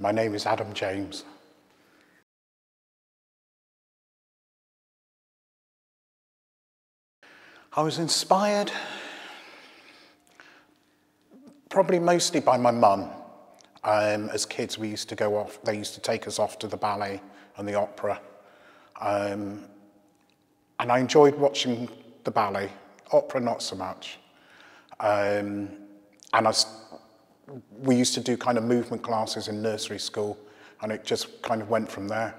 My name is Adam James. I was inspired probably mostly by my mum. Um, as kids, we used to go off, they used to take us off to the ballet and the opera. Um, and I enjoyed watching the ballet, opera not so much. Um, and I, we used to do kind of movement classes in nursery school, and it just kind of went from there.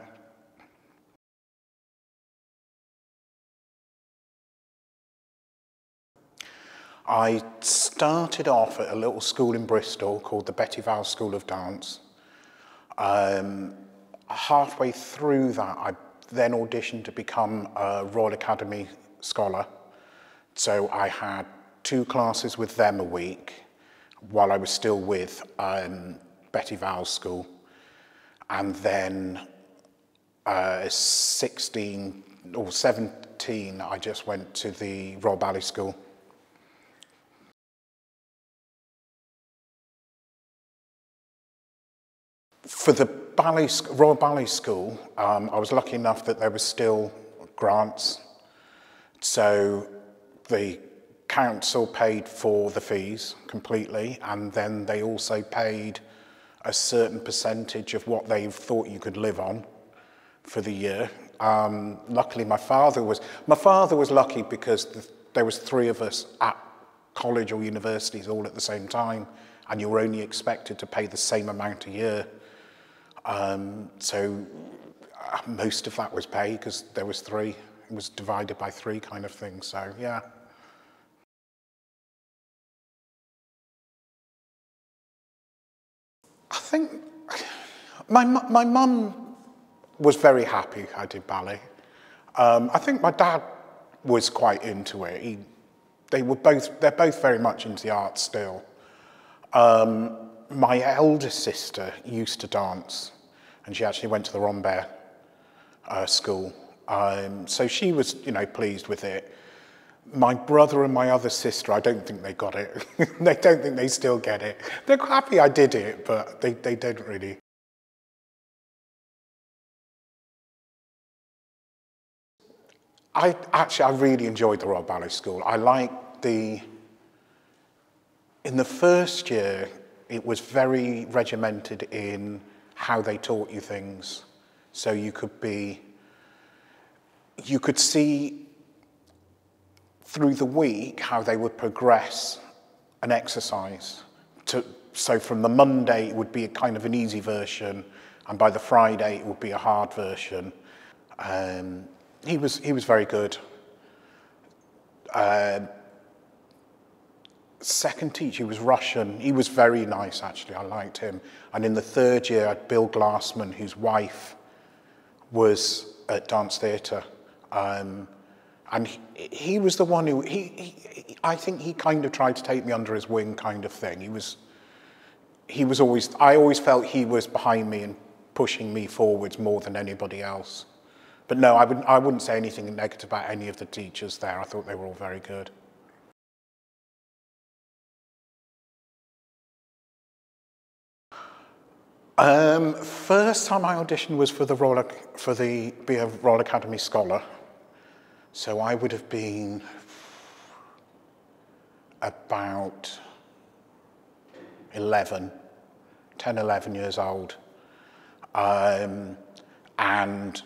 I started off at a little school in Bristol called the Betty Vowles School of Dance. Um, halfway through that, I then auditioned to become a Royal Academy scholar. So I had two classes with them a week while I was still with um, Betty Vowles School. And then uh, 16 or 17, I just went to the Royal Ballet School. For the ballet, Royal Ballet School, um, I was lucky enough that there were still grants. So the council paid for the fees completely, and then they also paid a certain percentage of what they thought you could live on for the year. Um, luckily, my father was my father was lucky because the, there was three of us at college or universities all at the same time, and you were only expected to pay the same amount a year. Um, so uh, most of that was paid because there was three. It was divided by three kind of thing. So yeah. I think my, my mum was very happy I did ballet. Um, I think my dad was quite into it. He, they were both, they're both very much into the arts still. Um, my eldest sister used to dance and she actually went to the Rambert uh, school. Um, so she was, you know, pleased with it. My brother and my other sister, I don't think they got it. they don't think they still get it. They're happy I did it, but they, they didn't really. I actually, I really enjoyed the Royal Ballet School. I liked the, in the first year, it was very regimented in how they taught you things. So you could be, you could see through the week how they would progress an exercise. To, so from the Monday, it would be a kind of an easy version, and by the Friday, it would be a hard version. Um, he, was, he was very good. Uh, second teacher was Russian. He was very nice, actually. I liked him. And in the third year, I had Bill Glassman, whose wife was at dance theatre. Um, and he, he, was the one who, he, he, I think he kind of tried to take me under his wing kind of thing. He was, he was always, I always felt he was behind me and pushing me forwards more than anybody else. But no, I wouldn't, I wouldn't say anything negative about any of the teachers there. I thought they were all very good. Um, first time I auditioned was for the Royal, for the be a Royal Academy scholar. So I would have been about 11, 10, 11 years old. Um, and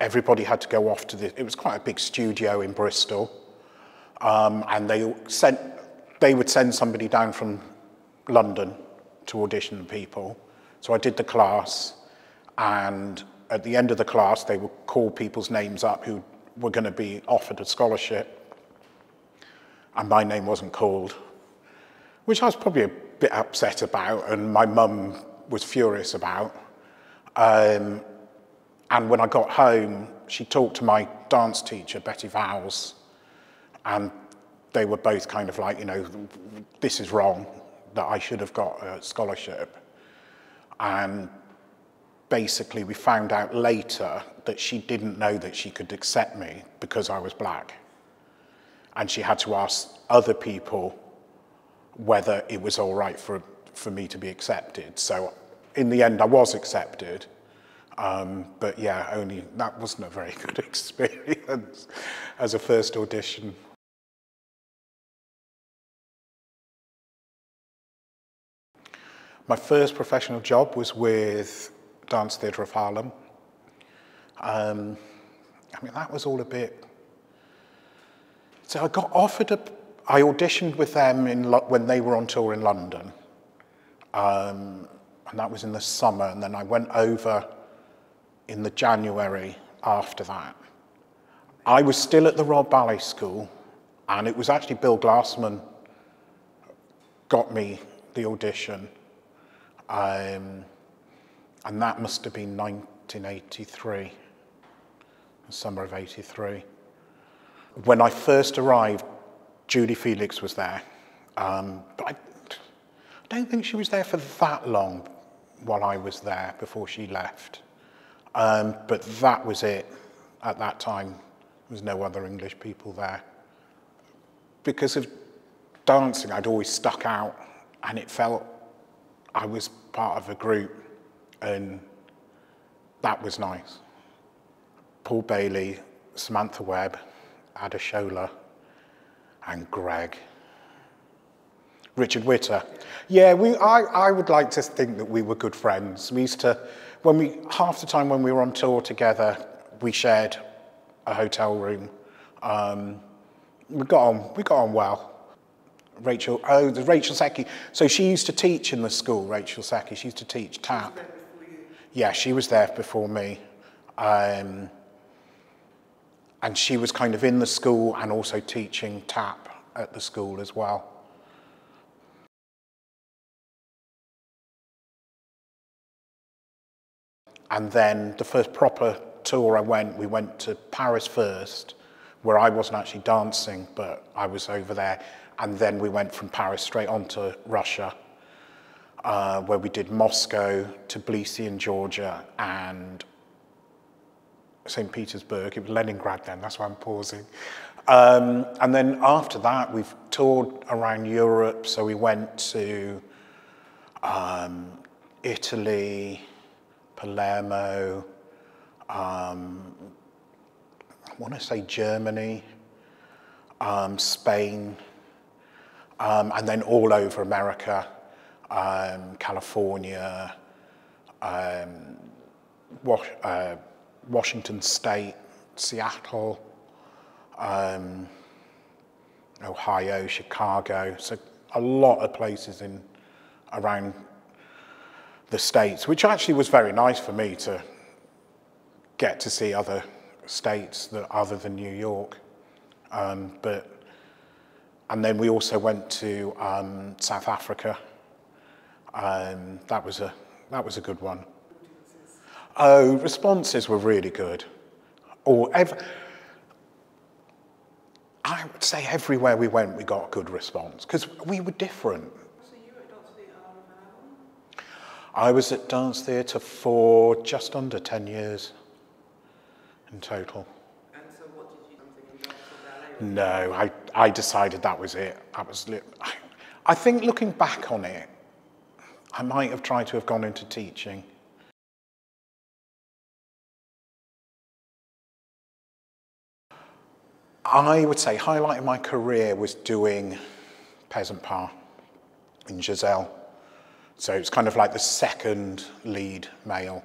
everybody had to go off to the, it was quite a big studio in Bristol. Um, and they sent, they would send somebody down from London to audition people. So I did the class, and at the end of the class, they would call people's names up who were going to be offered a scholarship. And my name wasn't called, which I was probably a bit upset about, and my mum was furious about. Um, and when I got home, she talked to my dance teacher, Betty Vowles, and they were both kind of like, you know, this is wrong, that I should have got a scholarship. And basically, we found out later that she didn't know that she could accept me because I was black. And she had to ask other people whether it was all right for, for me to be accepted. So in the end, I was accepted. Um, but yeah, only that wasn't a very good experience as a first audition. My first professional job was with Dance Theatre of Harlem. Um, I mean, that was all a bit. So I got offered a. I auditioned with them in when they were on tour in London, um, and that was in the summer. And then I went over in the January after that. I was still at the Royal Ballet School, and it was actually Bill Glassman got me the audition. Um, and that must have been 1983, the summer of 83. When I first arrived, Judy Felix was there. Um, but I don't think she was there for that long while I was there before she left. Um, but that was it at that time. There was no other English people there. Because of dancing, I'd always stuck out and it felt I was part of a group, and that was nice. Paul Bailey, Samantha Webb, Ada Shola, and Greg. Richard Witter. Yeah, we, I, I would like to think that we were good friends. We used to, when we, half the time when we were on tour together, we shared a hotel room. Um, we got on, we got on well. Rachel, oh, the Rachel Seki. So she used to teach in the school, Rachel Seki. She used to teach tap. Yeah, she was there before me. Um, and she was kind of in the school and also teaching tap at the school as well. And then the first proper tour I went, we went to Paris first, where I wasn't actually dancing, but I was over there. And then we went from Paris straight on to Russia, uh, where we did Moscow, Tbilisi in Georgia, and St. Petersburg. It was Leningrad then, that's why I'm pausing. Um, and then after that, we've toured around Europe. So we went to um, Italy, Palermo, um, I want to say Germany, um, Spain, um, and then all over America, um, California, um, Was uh, Washington State, Seattle, um, Ohio, Chicago. So a lot of places in around the states, which actually was very nice for me to get to see other states that other than New York. Um, but and then we also went to um, South Africa. Um, that was a that was a good one. Oh, responses were really good. Or ev- I would say everywhere we went, we got a good response because we were different. So you were at Dance Theatre I was at Dance Theatre for just under 10 years in total. And so what did you in ballet? No, I, I decided that was it. That was li- I, I think looking back on it, I might have tried to have gone into teaching. I would say highlight of my career was doing Peasant Pas in Giselle. So it's kind of like the second lead male.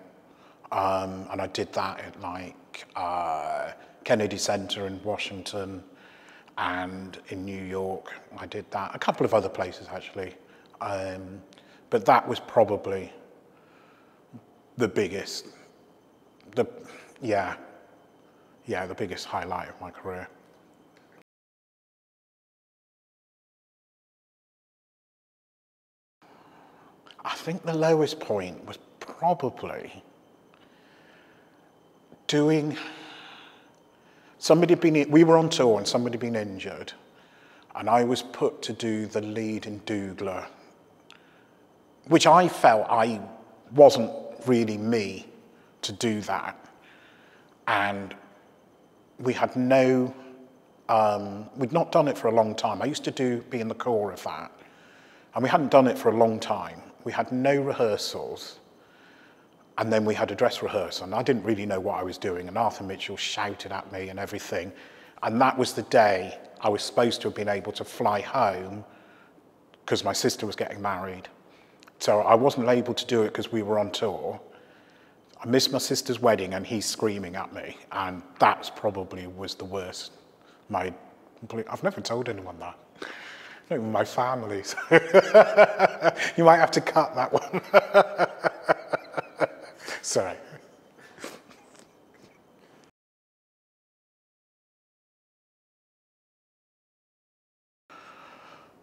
Um, and I did that at like uh, Kennedy Center in Washington and in New York. I did that. A couple of other places actually. Um, but that was probably the biggest, the, yeah, yeah, the biggest highlight of my career. I think the lowest point was probably doing somebody had been we were on tour and somebody had been injured and I was put to do the lead in Dougla which I felt I wasn't really me to do that and we had no um, we'd not done it for a long time I used to do be in the core of that and we hadn't done it for a long time we had no rehearsals And then we had a dress rehearsal, and I didn't really know what I was doing. And Arthur Mitchell shouted at me and everything. And that was the day I was supposed to have been able to fly home because my sister was getting married. So I wasn't able to do it because we were on tour. I missed my sister's wedding and he's screaming at me. And that's probably was the worst. My, I've never told anyone that. Not even my family. So you might have to cut that one. Sorry.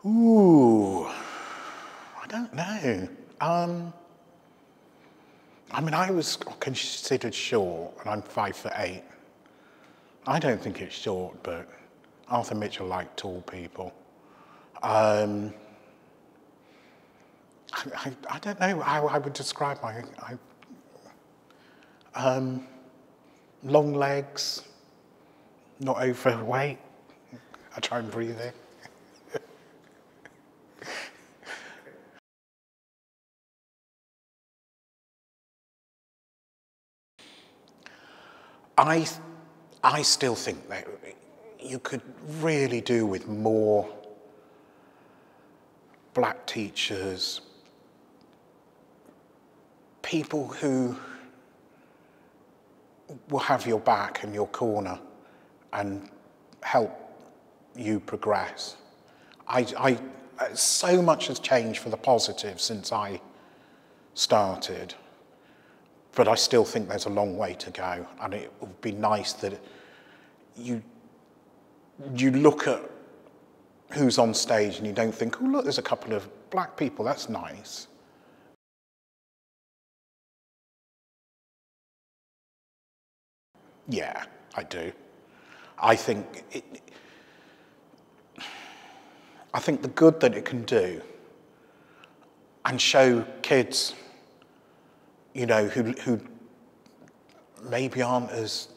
Ooh, I don't know. Um, I mean, I was considered short, and I'm five foot eight. I don't think it's short, but Arthur Mitchell liked tall people. Um, I, I, I, don't know how I would describe my I, um, long legs, not overweight. I try and breathe in. I, I still think that you could really do with more black teachers, people who will have your back and your corner and help you progress. I, I, so much has changed for the positive since I started, but I still think there's a long way to go, and it would be nice that you, you look at who's on stage and you don't think, oh, look, there's a couple of black people, that's nice. Yeah, I do. I think it, I think the good that it can do and show kids, you know, who, who maybe aren't as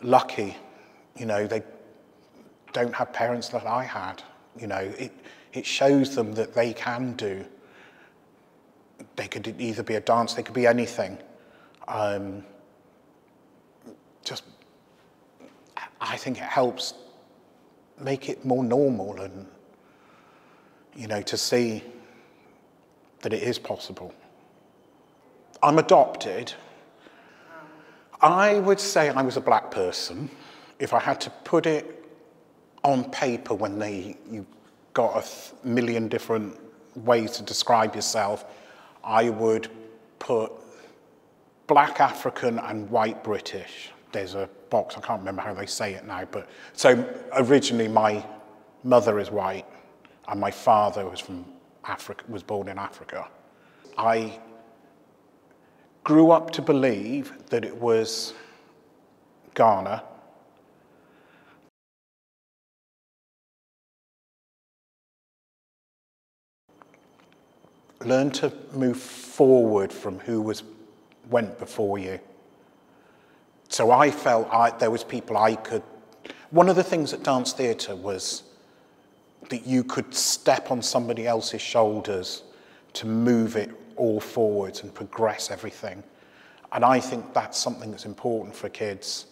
lucky, you know, they don't have parents that I had. You know, it, it shows them that they can do. They could either be a dance, they could be anything. Um, just, I think it helps make it more normal and, you know, to see that it is possible. I'm adopted. I would say I was a black person if I had to put it on paper when they you got a million different ways to describe yourself, I would put black African and white British. There's a box, I can't remember how they say it now, but so originally my mother is white and my father was from Africa, was born in Africa. I grew up to believe that it was Ghana learn to move forward from who was went before you. So I felt I, there was people I could. One of the things at dance theatre was that you could step on somebody else's shoulders to move it all forwards and progress everything. And I think that's something that's important for kids